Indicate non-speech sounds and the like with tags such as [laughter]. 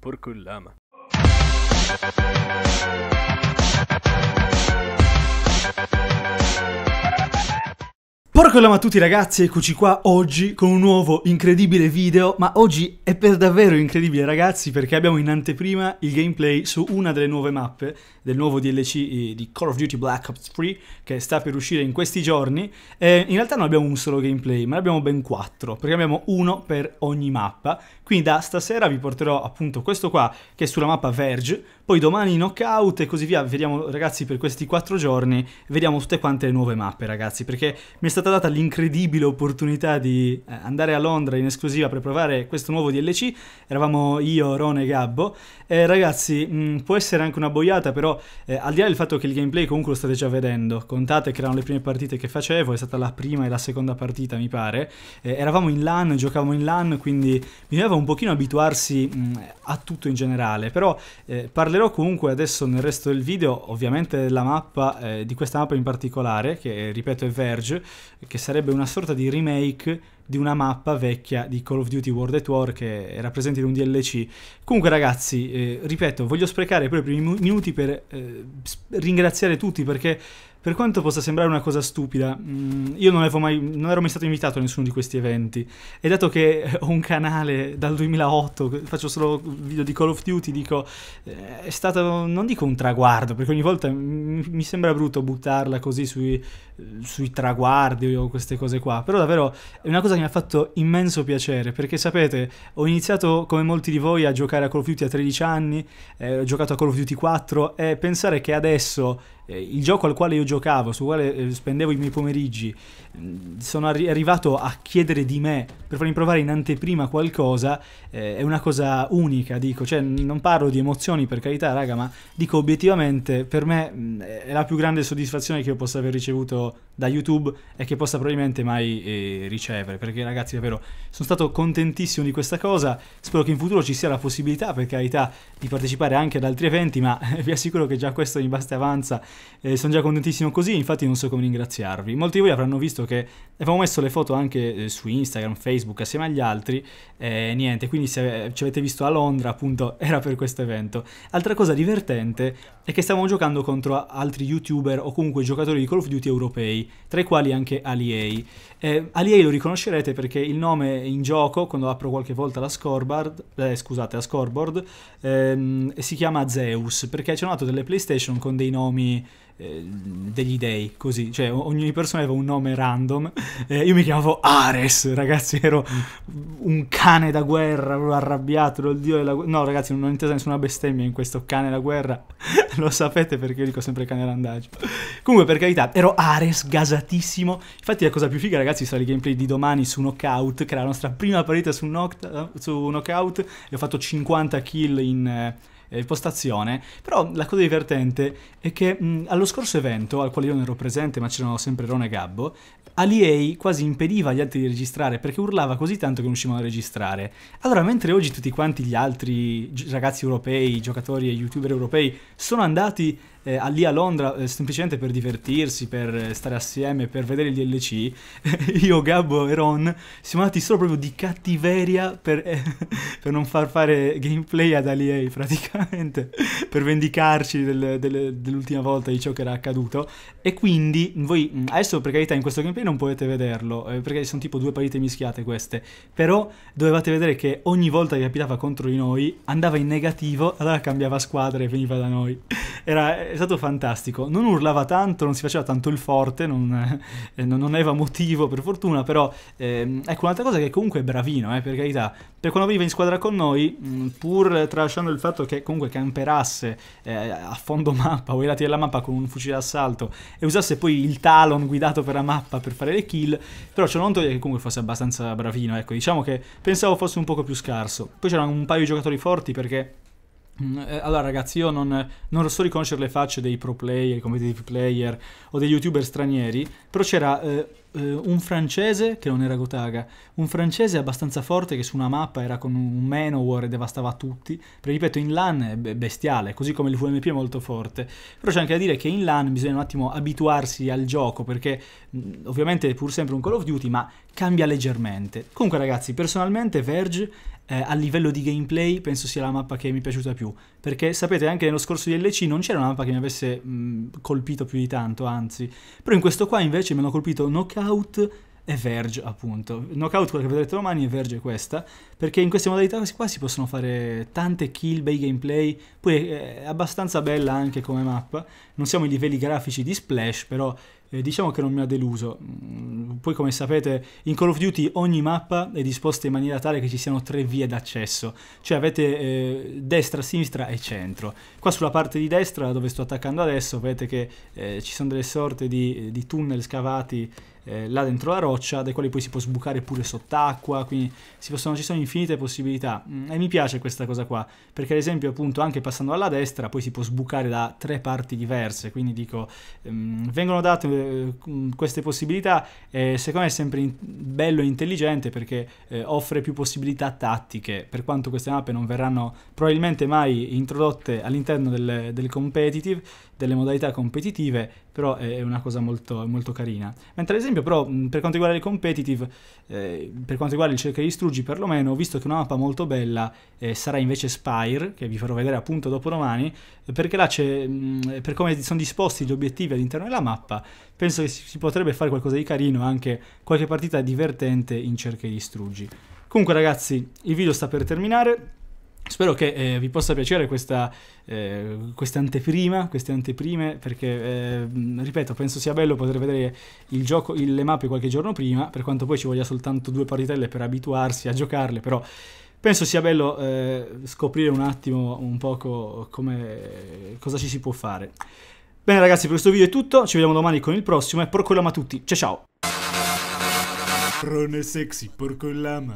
Porco il lama. Porco lama a tutti ragazzi, eccoci qua oggi con un nuovo incredibile video, ma oggi è per davvero incredibile ragazzi perché abbiamo in anteprima il gameplay su una delle nuove mappe del nuovo DLC eh, di Call of Duty Black Ops 3 che sta per uscire in questi giorni. E in realtà non abbiamo un solo gameplay, ma ne abbiamo ben quattro, perché abbiamo uno per ogni mappa. Quindi da stasera vi porterò appunto questo qua che è sulla mappa Verge, poi domani knockout e così via. Vediamo ragazzi per questi quattro giorni, vediamo tutte quante le nuove mappe ragazzi, perché mi è stata data l'incredibile opportunità di eh, andare a Londra in esclusiva per provare questo nuovo DLC. Eravamo io, Ron e Gabbo. E ragazzi, mh, può essere anche una boiata, però eh, al di là del fatto che il gameplay comunque lo state già vedendo, contate che erano le prime partite che facevo, è stata la prima e la seconda partita mi pare. Eh, eravamo in LAN, giocavamo in LAN, quindi bisognava un pochino abituarsi mh, a tutto in generale. Però eh, parlerò comunque adesso nel resto del video, ovviamente della mappa, eh, di questa mappa in particolare, che ripeto è Verge, che sarebbe una sorta di remake di una mappa vecchia di Call of Duty World at War che era presente in un DLC. Comunque ragazzi, eh, ripeto, voglio sprecare poi i primi minuti per eh, ringraziare tutti perché per quanto possa sembrare una cosa stupida, mh, io non, mai, non, ero mai stato invitato a nessuno di questi eventi. E dato che ho un canale dal 2008, faccio solo video di Call of Duty, dico, eh, è stato, non dico un traguardo, perché ogni volta mi, mi sembra brutto buttarla così sui, sui traguardi o queste cose qua. Però davvero è una cosa che mi ha fatto immenso piacere, perché sapete, ho iniziato come molti di voi a giocare a Call of Duty a 13 anni, eh, ho giocato a Call of Duty 4 e pensare che adesso eh, il gioco al quale io giocavo, sul quale eh, spendevo i miei pomeriggi, mm, sono arri- arrivato a chiedere di me per farmi provare in anteprima qualcosa, eh, è una cosa unica, dico, cioè non parlo di emozioni per carità, raga, ma dico obiettivamente per me mh, mm, è la più grande soddisfazione che io possa aver ricevuto da YouTube e che possa probabilmente mai eh, ricevere, perché ragazzi davvero sono stato contentissimo di questa cosa, spero che in futuro ci sia la possibilità, per carità, di partecipare anche ad altri eventi, ma [laughs] vi assicuro che già questo mi basta e avanza eh, sono già contentissimo così, infatti non so come ringraziarvi. Molti di voi avranno visto che avevamo messo le foto anche eh, su Instagram, Facebook assieme agli altri, e niente, quindi se ci avete visto a Londra appunto [laughs] era per questo evento. Altra cosa divertente è che stavamo giocando contro altri youtuber o comunque giocatori di Call of Duty europei, tra i quali anche Aliei. Eh, Aliei lo riconoscerete perché il nome in gioco, quando apro qualche volta la scoreboard, eh, scusate, la scoreboard, ehm, si chiama Zeus, perché ci hanno dato delle PlayStation con dei nomi eh, degli dei, così, cioè ogni persona aveva un nome random. [laughs] Eh, io mi chiamavo Ares, ragazzi, ero un cane da guerra, arrabbiato, il dio della guerra. No, ragazzi, non ho inteso nessuna bestemmia in questo cane da guerra, [laughs] lo sapete perché io dico sempre cane randagio. Comunque, per carità, ero Ares, gasatissimo. Infatti la cosa più figa, ragazzi, sarà il gameplay di domani su Knockout, che era la nostra prima partita su, knock, su Knockout, e ho fatto 50 kill in... Eh, postazione. Però la cosa divertente è che mh, allo scorso evento, al quale io non ero presente, ma c'erano sempre Ron e Gabbo, Aliei quasi impediva agli altri di registrare perché urlava così tanto che non riuscivano a registrare. Allora, mentre oggi tutti quanti gli altri ragazzi europei, giocatori e youtuber europei sono andati eh, lì a Londra eh, semplicemente per divertirsi, per eh, stare assieme, per vedere il DLC, [laughs] io, Gabbo e Ron siamo andati solo proprio di cattiveria per, eh, [laughs] per non far fare gameplay ad Aliei praticamente, [laughs] per vendicarci del, del, dell'ultima volta di ciò che era accaduto. E quindi voi, mm, adesso per carità in questo gameplay non potete vederlo, eh, perché sono tipo due partite mischiate queste, però dovevate vedere che ogni volta che capitava contro di noi andava in negativo, allora cambiava squadra e veniva da noi. Era, è stato fantastico. Non urlava tanto, non si faceva tanto il forte, non, [laughs] eh, non aveva motivo per fortuna, però eh, ecco un'altra cosa che comunque è bravino, eh, per carità. Per quando veniva in squadra con noi, mh, pur tralasciando il fatto che comunque camperasse eh, a fondo mappa o ai lati della mappa con un fucile d'assalto e usasse poi il talon guidato per la mappa per fare le kill, però ciò non toglie che comunque fosse abbastanza bravino, ecco, diciamo che pensavo fosse un poco più scarso. Poi c'erano un paio di giocatori forti perché Mm, allora ragazzi io non, non, so riconoscere le facce dei pro player, competitive player o degli youtuber stranieri, però c'era eh, eh, un francese che non era Gotaga, un francese abbastanza forte che su una mappa era con un Manowar e devastava tutti, perché ripeto in LAN è bestiale, così come il VMP è molto forte, però c'è anche da dire che in LAN bisogna un attimo abituarsi al gioco, perché ovviamente è pur sempre un Call of Duty, ma cambia leggermente. Comunque ragazzi, personalmente Verge eh, a livello di gameplay penso sia la mappa che mi è piaciuta più, perché sapete anche nello scorso DLC non c'era una mappa che mi avesse mh, colpito più di tanto, anzi, però in questo qua invece mi hanno colpito Knockout e Verge appunto. Knockout quella che vedrete domani e Verge è questa, perché in queste modalità qua si possono fare tante kill, bei gameplay, poi è abbastanza bella anche come mappa, non siamo ai livelli grafici di Splash, però eh, diciamo che non mi ha deluso. Mm, poi come sapete in Call of Duty ogni mappa è disposta in maniera tale che ci siano tre vie d'accesso, cioè avete eh, destra, sinistra e centro. Qua sulla parte di destra dove sto attaccando adesso vedete che eh, ci sono delle sorte di, di tunnel scavati eh, là dentro la roccia, dai quali poi si può sbucare pure sott'acqua, quindi possono, ci sono infinite possibilità. Mm, e mi piace questa cosa qua, perché ad esempio appunto anche passando alla destra poi si può sbucare da tre parti diverse, quindi dico, ehm, vengono date eh, queste possibilità e secondo me è sempre bello e intelligente perché eh, offre più possibilità tattiche, per quanto queste mappe non verranno probabilmente mai introdotte all'interno del, del competitive, delle modalità competitive, però è una cosa molto, molto carina. Mentre ad esempio però per quanto riguarda il competitive, eh, per quanto riguarda il cerca di distruggi perlomeno, visto che una mappa molto bella eh, sarà invece Spire, che vi farò vedere appunto dopo domani, perché là c'è, per come sono disposti gli obiettivi all'interno della mappa, penso che si, si potrebbe fare qualcosa di carino, anche qualche partita divertente in cerca di distruggi. Comunque ragazzi, il video sta per terminare, Spero che eh, vi possa piacere questa, eh, anteprima, queste anteprime, perché, eh, ripeto, penso sia bello poter vedere il gioco, il, le mappe qualche giorno prima, per quanto poi ci voglia soltanto due partitelle per abituarsi a giocarle, però penso sia bello eh, scoprire un attimo un poco come, cosa ci si può fare. Bene ragazzi, per questo video è tutto, ci vediamo domani con il prossimo e porco lama a tutti, ciao ciao! Prone sexy, porco lama.